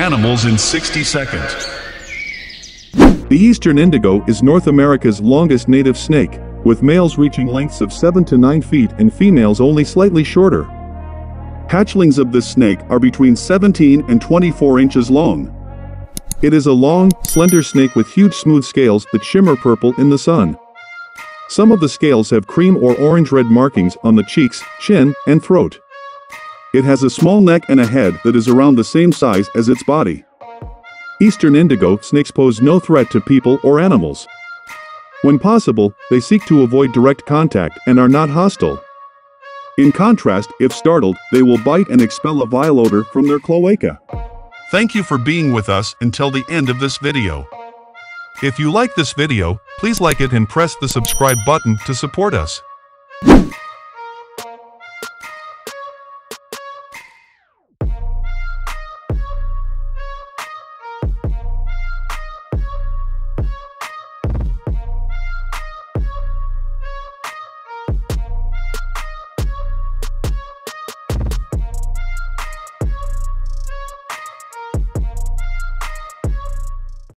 animals in 60 seconds. The eastern indigo is North America's longest native snake, with males reaching lengths of 7 to 9 feet and females only slightly shorter. Hatchlings of this snake are between 17 and 24 inches long. It is a long, slender snake with huge smooth scales that shimmer purple in the sun. Some of the scales have cream or orange-red markings on the cheeks, chin, and throat. It has a small neck and a head that is around the same size as its body. Eastern indigo snakes pose no threat to people or animals. When possible, they seek to avoid direct contact and are not hostile. In contrast, if startled, they will bite and expel a vile odor from their cloaca. Thank you for being with us until the end of this video. If you like this video, please like it and press the subscribe button to support us.